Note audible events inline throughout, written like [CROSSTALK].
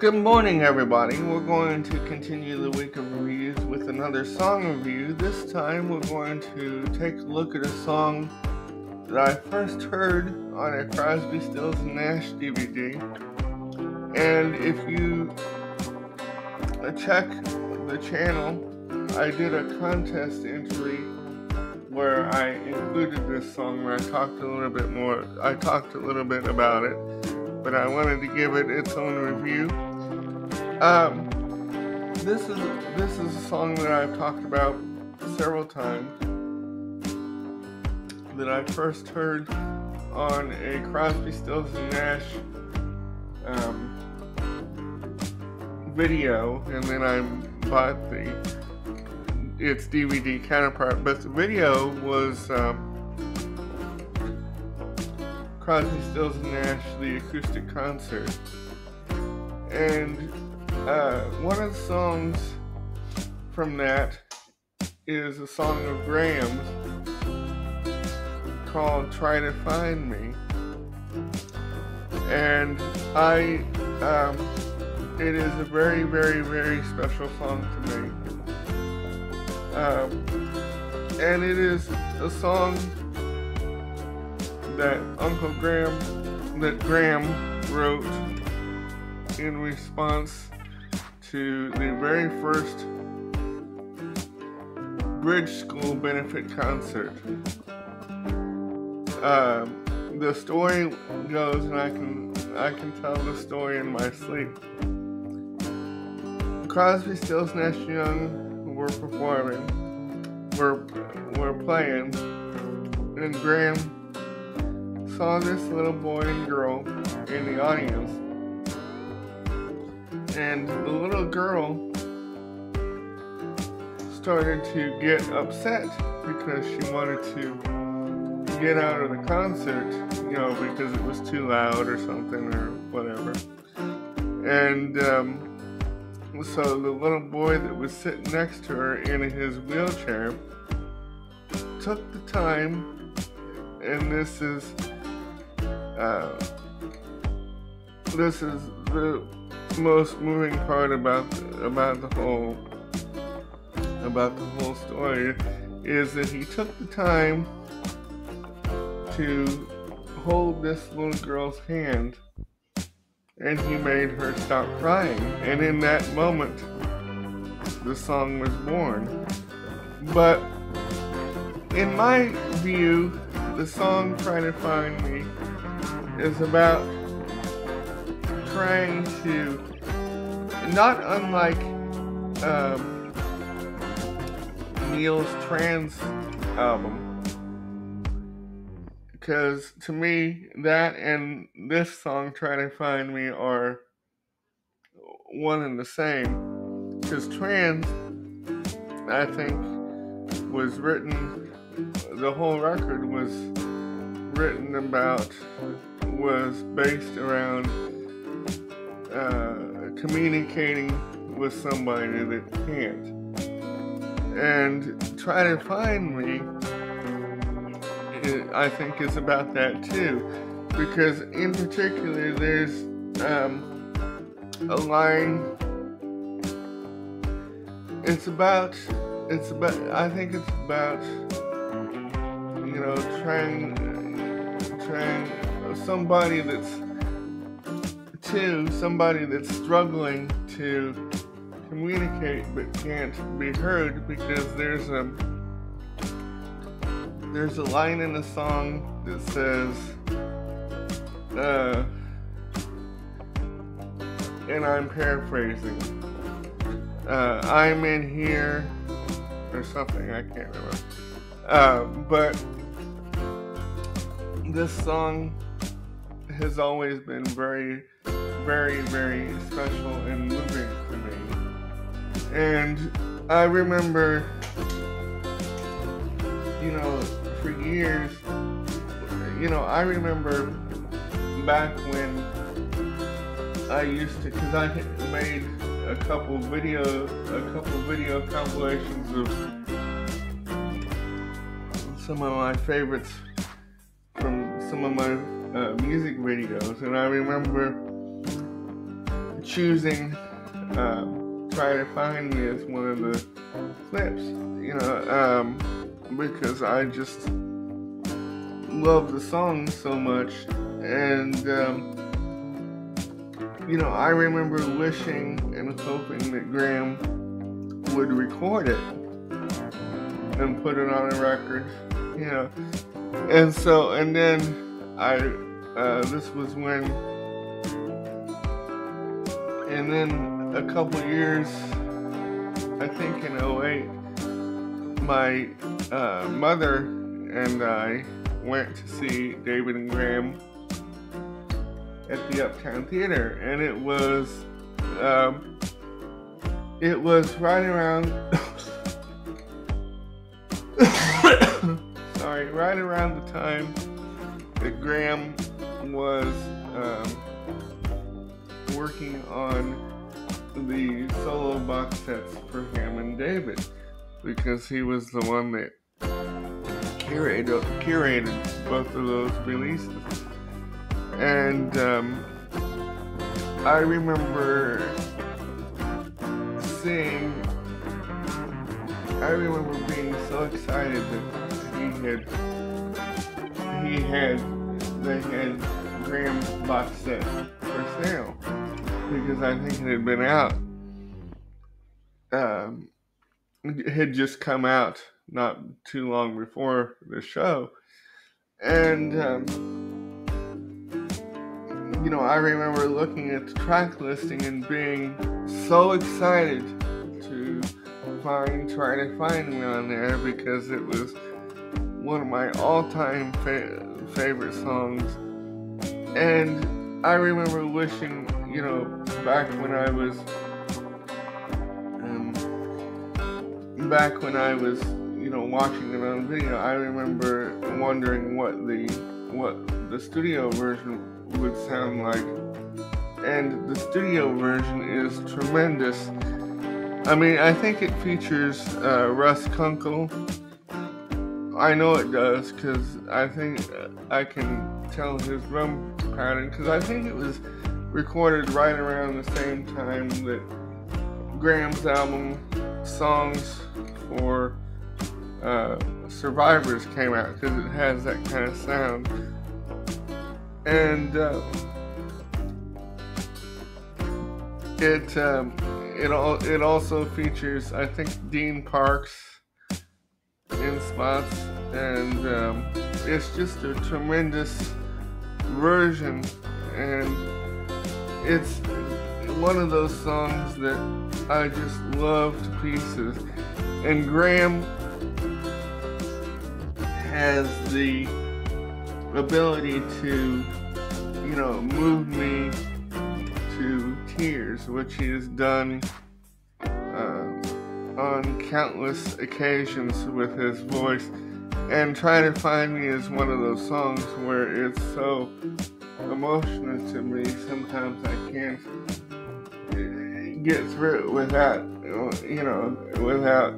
Good morning, everybody. We're going to continue the week of reviews with another song review. This time, we're going to take a look at a song that I first heard on a Crosby, Stills, and Nash DVD. And if you uh, check the channel, I did a contest entry where I included this song where I talked a little bit more. I talked a little bit about it, but I wanted to give it its own review. Um, this is this is a song that I've talked about several times. That I first heard on a Crosby, Stills and Nash um, video, and then I bought the its DVD counterpart. But the video was um, Crosby, Stills and Nash, the acoustic concert, and uh, one of the songs from that is a song of Graham's called Try to Find Me. And I, um, it is a very, very, very special song to me. Um, and it is a song that Uncle Graham, that Graham wrote in response to the very first Bridge School benefit concert. Um, the story goes, and I can I can tell the story in my sleep. Crosby, Stills, Nash Young were performing, were were playing, and Graham saw this little boy and girl in the audience and the little girl started to get upset because she wanted to get out of the concert, you know, because it was too loud or something or whatever. And um, so the little boy that was sitting next to her in his wheelchair took the time, and this is uh, this is the most moving part about about the whole about the whole story is that he took the time to hold this little girl's hand and he made her stop crying. And in that moment the song was born. But in my view the song trying to find me is about trying to, not unlike um, Neil's Trans album, because to me, that and this song, Try to Find Me, are one and the same. Because Trans, I think, was written, the whole record was written about, was based around uh, communicating with somebody that can't. And try to find me, I think, is about that too. Because, in particular, there's um, a line. It's about, it's about, I think it's about, you know, trying, trying, somebody that's to somebody that's struggling to communicate but can't be heard because there's a there's a line in the song that says uh, and I'm paraphrasing uh, I'm in here or something I can't remember. Uh, but this song has always been very very, very special and moving to me. And I remember, you know, for years, you know, I remember back when I used to, because I made a couple video, a couple video compilations of some of my favorites from some of my uh, music videos, and I remember choosing uh, Try to Find Me as one of the clips, you know, um, because I just love the song so much. And, um, you know, I remember wishing and hoping that Graham would record it and put it on a record, you know. And so, and then I, uh, this was when, and then a couple years, I think in 08, my uh, mother and I went to see David and Graham at the Uptown Theater, and it was, um, it was right around. [COUGHS] sorry, right around the time that Graham was um, working on the solo box sets for him and David because he was the one that curated, curated both of those releases. And um, I remember seeing I remember being so excited that he had he had they had Graham's box set for sale because I think it had been out. Um, it had just come out not too long before the show, and um, you know I remember looking at the track listing and being so excited to find, try to find me on there because it was one of my all-time fa- favorite songs. And I remember wishing, you know, back when I was, um, back when I was, you know, watching it on video, I remember wondering what the what the studio version would sound like. And the studio version is tremendous I mean, I think it features uh, Russ Kunkel. I know it does because I think uh, I can tell his drum pattern because I think it was recorded right around the same time that Graham's album Songs for uh, Survivors came out because it has that kind of sound. And uh, it um, it all it also features I think Dean Parks in spots, and um, it's just a tremendous version, and it's one of those songs that I just love to pieces. And Graham has the ability to, you know, move me to tears, which he has done uh, on countless occasions with his voice. And Try to Find Me is one of those songs where it's so emotional to me, sometimes I can't get through without, you know, without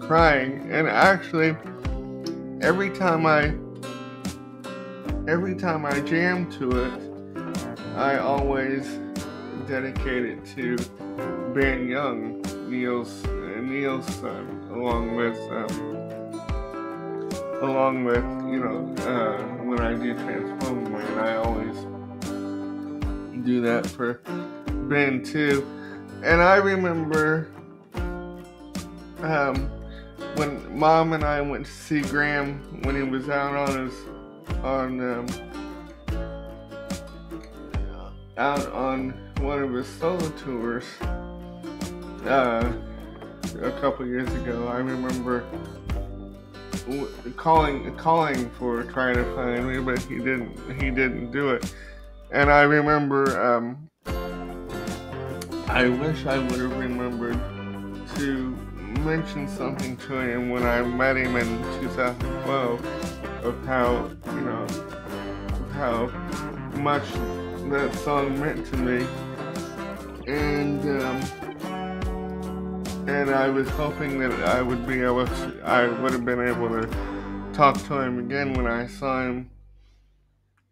crying. And actually, every time I, every time I jam to it, I always dedicate it to Ben Young, Neil's uh, Neil's son, along with um, along with you know uh, when I do Transform Man, I always do that for Ben too. And I remember um, when Mom and I went to see Graham when he was out on his on um, out on one of his solo tours uh, a couple years ago. I remember calling calling for trying to find me, but he didn't he didn't do it. And I remember um, I wish I would have remembered to mention something to him when I met him in 2012 of how you know how much that song meant to me and um, and I was hoping that I would be able to, I would have been able to talk to him again when I saw him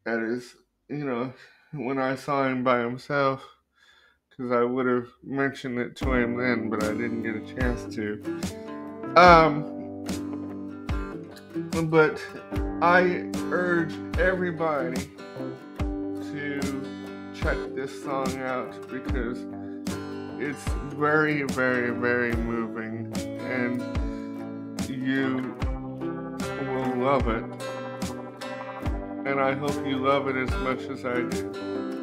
at his, you know, when I saw him by himself, because I would have mentioned it to him then, but I didn't get a chance to. Um, but I urge everybody to check this song out because it's very, very, very moving, and you will love it. And I hope you love it as much as I do.